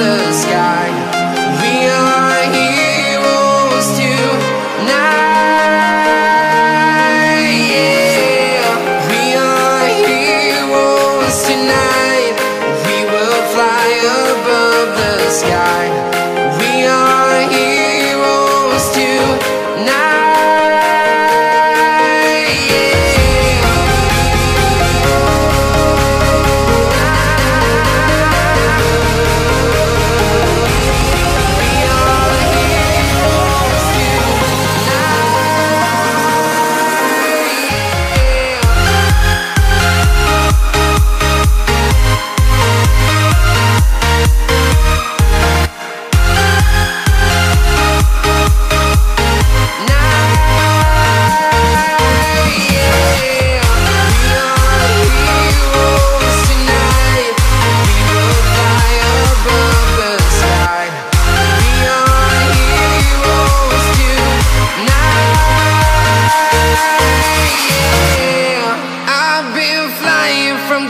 the sky.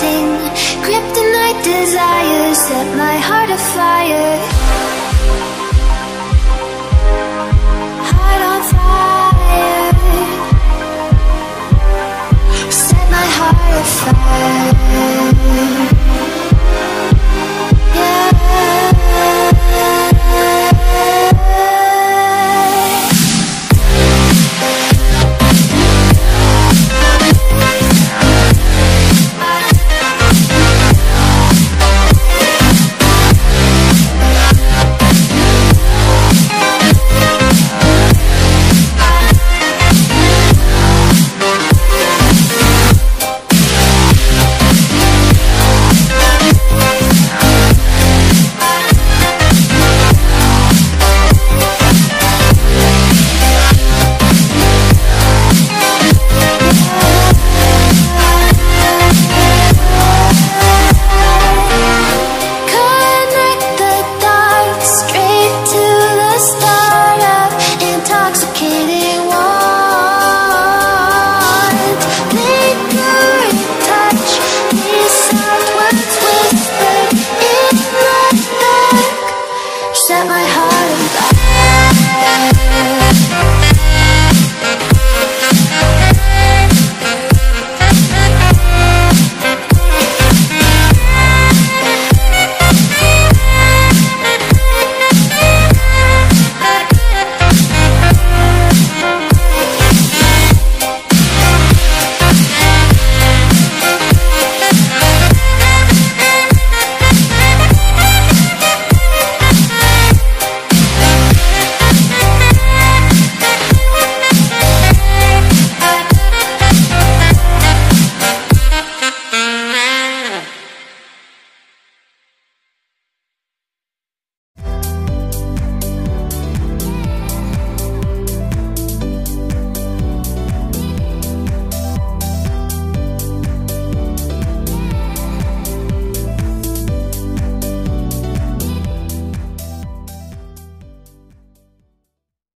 Kryptonite desires set my heart